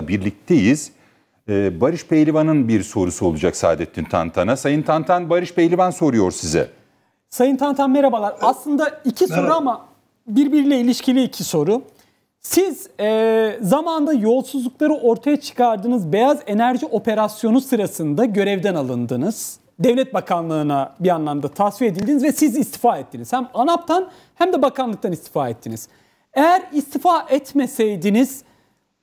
birlikteyiz. Ee, Barış Pehlivan'ın bir sorusu olacak Saadettin Tantan'a. Sayın Tantan, Barış Pehlivan soruyor size. Sayın Tantan merhabalar. Aslında iki soru ama birbiriyle ilişkili iki soru. Siz e, zamanda yolsuzlukları ortaya çıkardığınız beyaz enerji operasyonu sırasında görevden alındınız. Devlet Bakanlığı'na bir anlamda tasfiye edildiniz ve siz istifa ettiniz. Hem ANAP'tan hem de bakanlıktan istifa ettiniz. Eğer istifa etmeseydiniz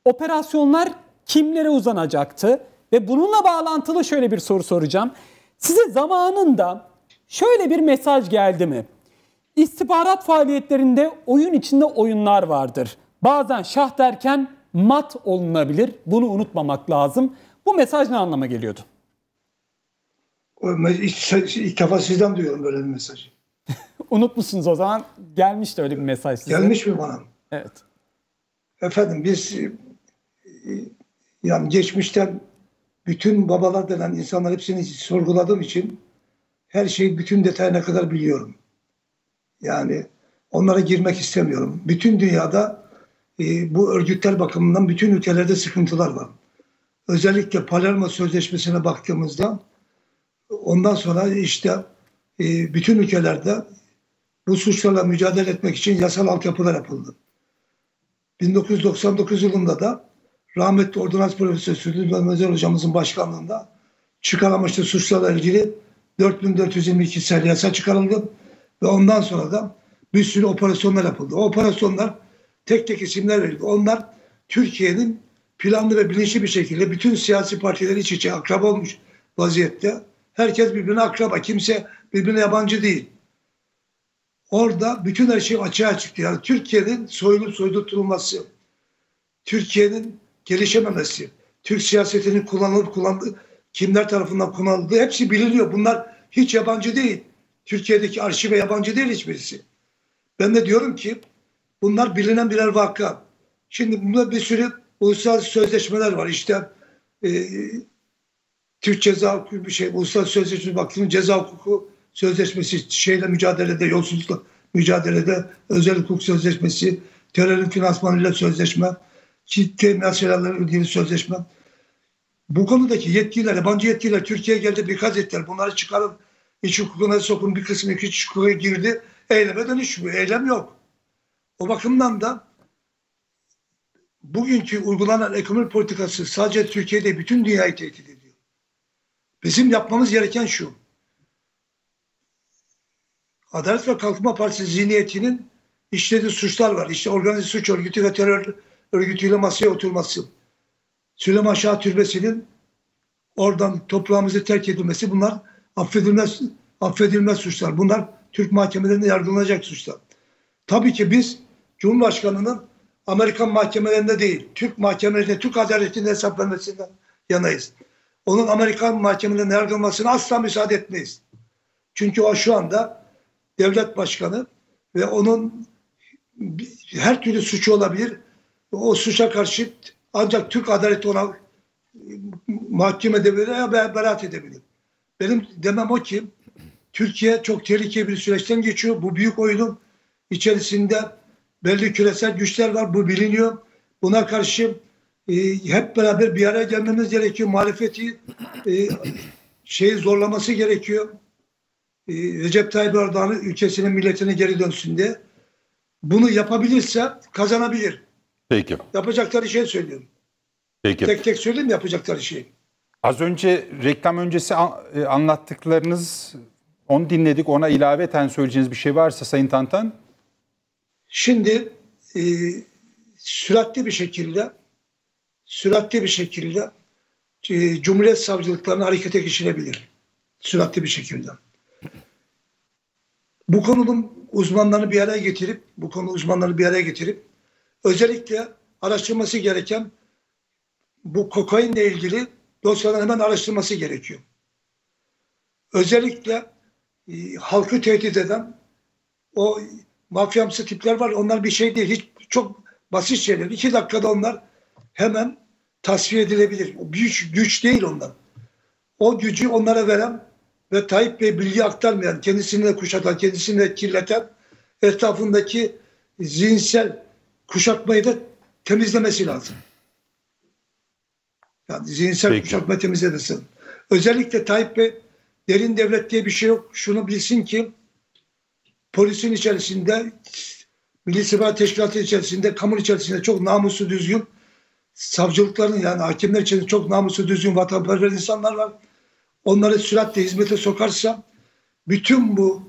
operasyonlar kimlere uzanacaktı? Ve bununla bağlantılı şöyle bir soru soracağım. Size zamanında şöyle bir mesaj geldi mi? İstihbarat faaliyetlerinde oyun içinde oyunlar vardır. Bazen şah derken mat olunabilir. Bunu unutmamak lazım. Bu mesaj ne anlama geliyordu? İlk, defa sizden duyuyorum böyle bir mesajı. Unutmuşsunuz o zaman. Gelmişti öyle bir mesaj size. Gelmiş mi bana? Evet. Efendim biz yani geçmişten bütün babalar denen insanlar hepsini sorguladığım için her şeyi bütün detayına kadar biliyorum. Yani onlara girmek istemiyorum. Bütün dünyada e, bu örgütler bakımından bütün ülkelerde sıkıntılar var. Özellikle Palermo Sözleşmesi'ne baktığımızda ondan sonra işte e, bütün ülkelerde bu suçlarla mücadele etmek için yasal altyapılar yapıldı. 1999 yılında da rahmetli Ordonans Profesörü Süleyman Özel hocamızın başkanlığında çıkarılmıştı suçlarla ilgili 4422 sayılı yasa çıkarıldı ve ondan sonra da bir sürü operasyonlar yapıldı. O operasyonlar tek tek isimler verildi. Onlar Türkiye'nin planlı ve bilinçli bir şekilde bütün siyasi partileri iç içe akraba olmuş vaziyette. Herkes birbirine akraba. Kimse birbirine yabancı değil. Orada bütün her şey açığa çıktı. Yani Türkiye'nin soyulup soydurtulması, Türkiye'nin gelişememesi, Türk siyasetinin kullanılıp kullandığı, kimler tarafından kullanıldığı hepsi biliniyor. Bunlar hiç yabancı değil. Türkiye'deki arşive yabancı değil hiçbirisi. Ben de diyorum ki bunlar bilinen birer vaka. Şimdi bunda bir sürü uluslararası sözleşmeler var. İşte e, Türk Ceza Hukuku bir şey, uluslararası sözleşme baktığında ceza hukuku sözleşmesi, şeyle mücadelede, yolsuzlukla mücadelede, özel hukuk sözleşmesi, terörün finansmanıyla sözleşme, kitle meselelerle ilgili sözleşme. Bu konudaki yetkililer, yabancı yetkililer Türkiye'ye geldi birkaç ettiler. Bunları çıkarın, iç hukukuna sokun bir kısmı iç hukuka girdi. Eyleme dönüşmüyor. Eylem yok. O bakımdan da bugünkü uygulanan ekonomi politikası sadece Türkiye'de bütün dünyayı tehdit ediyor. Bizim yapmamız gereken şu. Adalet ve Kalkınma Partisi zihniyetinin işlediği suçlar var. İşte organize suç örgütü ve terör örgütüyle masaya oturması. Süleyman Şah Türbesi'nin oradan toprağımızı terk edilmesi bunlar affedilmez, affedilmez suçlar. Bunlar Türk mahkemelerinde yargılanacak suçlar. Tabii ki biz Cumhurbaşkanı'nın Amerikan mahkemelerinde değil, Türk mahkemelerinde, Türk adaletinde hesap vermesinden yanayız. Onun Amerikan mahkemelerinde yargılanmasına asla müsaade etmeyiz. Çünkü o şu anda devlet başkanı ve onun her türlü suçu olabilir. O suça karşı ancak Türk adaleti ona mahkum edebilir veya beraat edebilir. Benim demem o ki Türkiye çok tehlikeli bir süreçten geçiyor. Bu büyük oyunun içerisinde belli küresel güçler var. Bu biliniyor. Buna karşı e, hep beraber bir araya gelmemiz gerekiyor. Muhalefeti e, şeyi zorlaması gerekiyor. E, Recep Tayyip Erdoğan'ın ülkesinin milletine geri dönsün diye. Bunu yapabilirse kazanabilir. Peki. Yapacakları şey söylüyorum. Peki. Tek tek söyleyeyim yapacakları şey. Az önce reklam öncesi e, anlattıklarınız onu dinledik. Ona ilaveten söyleyeceğiniz bir şey varsa Sayın Tantan. Şimdi e, süratli bir şekilde süratli bir şekilde e, Cumhuriyet Savcılıklarına harekete geçilebilir. Süratli bir şekilde. Bu konunun uzmanlarını bir araya getirip, bu konu uzmanlarını bir araya getirip özellikle araştırması gereken bu kokainle ilgili dosyaların hemen araştırması gerekiyor. Özellikle e, halkı tehdit eden o mafyamsı tipler var. Onlar bir şey değil. Hiç çok basit şeyler. İki dakikada onlar hemen tasfiye edilebilir. O büyük güç değil onlar. O gücü onlara veren ve Tayyip Bey bilgi aktarmayan, kendisini de kuşatan, kendisini de kirleten etrafındaki zihinsel kuşatmayı da temizlemesi lazım. Yani zihinsel Peki. kuşatma temizlesin. Özellikle Tayyip Bey derin devlet diye bir şey yok. Şunu bilsin ki polisin içerisinde Milli İstihbarat Teşkilatı içerisinde, kamu içerisinde çok namuslu düzgün savcılıkların yani hakimler içerisinde çok namuslu düzgün vatanperver insanlar var. Onları süratle hizmete sokarsa bütün bu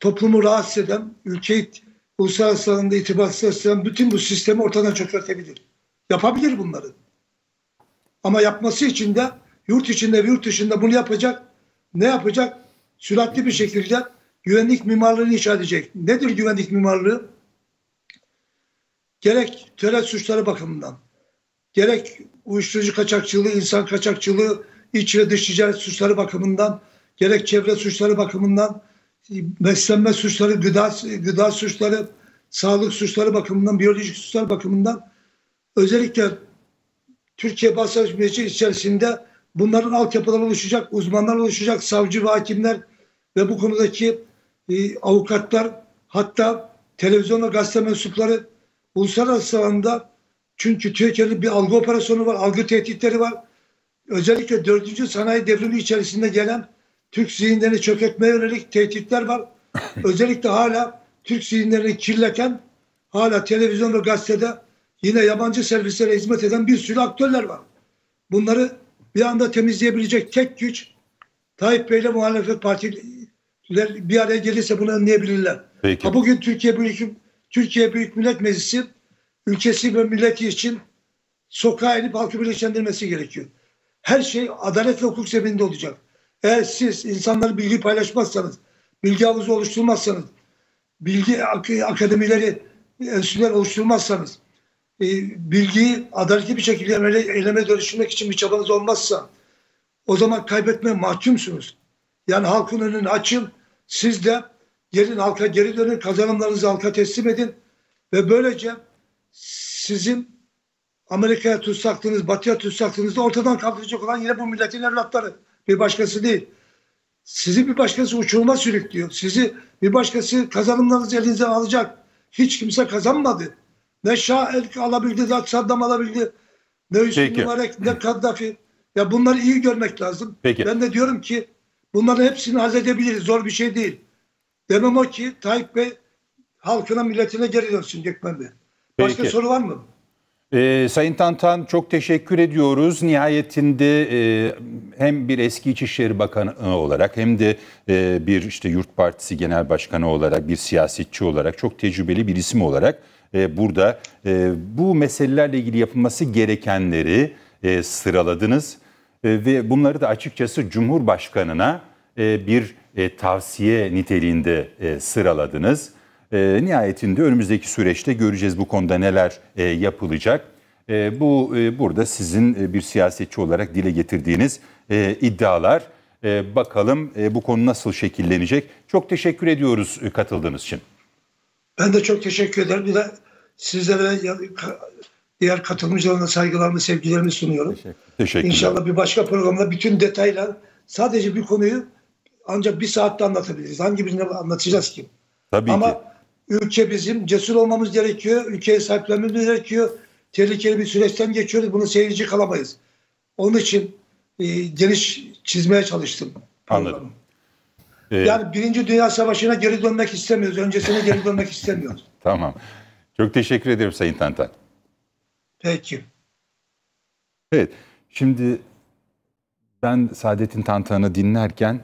toplumu rahatsız eden, ülkeyi uluslararası alanda itibarsız eden bütün bu sistemi ortadan çökertebilir. Yapabilir bunları. Ama yapması için de yurt içinde ve yurt dışında bunu yapacak. Ne yapacak? Süratli bir şekilde güvenlik mimarlığını inşa edecek. Nedir güvenlik mimarlığı? Gerek terör suçları bakımından, gerek uyuşturucu kaçakçılığı, insan kaçakçılığı, iç ve dış ticaret suçları bakımından, gerek çevre suçları bakımından, beslenme suçları, gıda, gıda suçları, sağlık suçları bakımından, biyolojik suçlar bakımından özellikle Türkiye Basın Meclisi içerisinde bunların altyapıları oluşacak, uzmanlar oluşacak, savcı ve hakimler ve bu konudaki e, avukatlar hatta televizyon ve gazete mensupları uluslararası alanda çünkü Türkiye'nin bir algı operasyonu var, algı tehditleri var. Özellikle 4. sanayi devrimi içerisinde gelen Türk zihinlerini çökertmeye yönelik tehditler var. Özellikle hala Türk zihinlerini kirleten, hala televizyon ve gazetede yine yabancı servislere hizmet eden bir sürü aktörler var. Bunları bir anda temizleyebilecek tek güç Tayyip Bey ile muhalefet partiler bir araya gelirse bunu önleyebilirler. Peki. Ha bugün Türkiye Büyük Türkiye Büyük Millet Meclisi ülkesi ve milleti için sokağa inip halkı bilinçlendirmesi gerekiyor. Her şey adalet ve hukuk zemininde olacak. Eğer siz insanları bilgi paylaşmazsanız, bilgi havuzu oluşturmazsanız, bilgi ak- akademileri, enstitüler oluşturmazsanız, e, bilgiyi adaletli bir şekilde eyleme, eyleme dönüştürmek için bir çabanız olmazsa o zaman kaybetmeye mahkumsunuz. Yani halkın önünü açın, siz de gelin halka geri dönün, kazanımlarınızı halka teslim edin ve böylece sizin Amerika'ya tutsaklığınız, Batı'ya tutsaklığınız da ortadan kaldıracak olan yine bu milletin evlatları. Bir başkası değil. Sizi bir başkası uçuruma sürüklüyor. Sizi bir başkası kazanımlarınızı elinizden alacak. Hiç kimse kazanmadı. Ne Şah el alabildi, ne Saddam alabildi. Ne Hüsnü. Mübarek, ne Kaddafi. Ya bunları iyi görmek lazım. Peki. Ben de diyorum ki bunların hepsini halledebiliriz. Zor bir şey değil. Demem o ki Tayyip Bey halkına milletine geri dönsün Gökmen Bey. Başka Peki. soru var mı? Ee, Sayın Tantan çok teşekkür ediyoruz. Nihayetinde e, hem bir eski İçişleri Bakanı olarak hem de e, bir işte Yurt Partisi Genel Başkanı olarak bir siyasetçi olarak çok tecrübeli bir isim olarak e, burada e, bu meselelerle ilgili yapılması gerekenleri e, sıraladınız E, ve bunları da açıkçası Cumhurbaşkanına e, bir e, tavsiye niteliğinde e, sıraladınız. E, nihayetinde önümüzdeki süreçte göreceğiz bu konuda neler e, yapılacak. E, bu e, burada sizin e, bir siyasetçi olarak dile getirdiğiniz e, iddialar. E, bakalım e, bu konu nasıl şekillenecek. Çok teşekkür ediyoruz e, katıldığınız için. Ben de çok teşekkür ederim. Bir de sizlere diğer katılımcılarına saygılarımı, sevgilerimi sunuyorum. Teşekkürler. İnşallah bir başka programda bütün detaylar sadece bir konuyu ancak bir saatte anlatabiliriz. Hangi birini anlatacağız ki? Tabii Ama ki. Ülke bizim cesur olmamız gerekiyor. Ülkeye sahiplenmemiz gerekiyor. Tehlikeli bir süreçten geçiyoruz. Bunu seyirci kalamayız. Onun için e, geniş çizmeye çalıştım. Anladım. Ee, Yani Birinci Dünya Savaşı'na geri dönmek istemiyoruz. Öncesine geri dönmek istemiyoruz. Tamam. Çok teşekkür ederim Sayın Tantan. Peki. Evet, şimdi ben Saadettin Tantan'ı dinlerken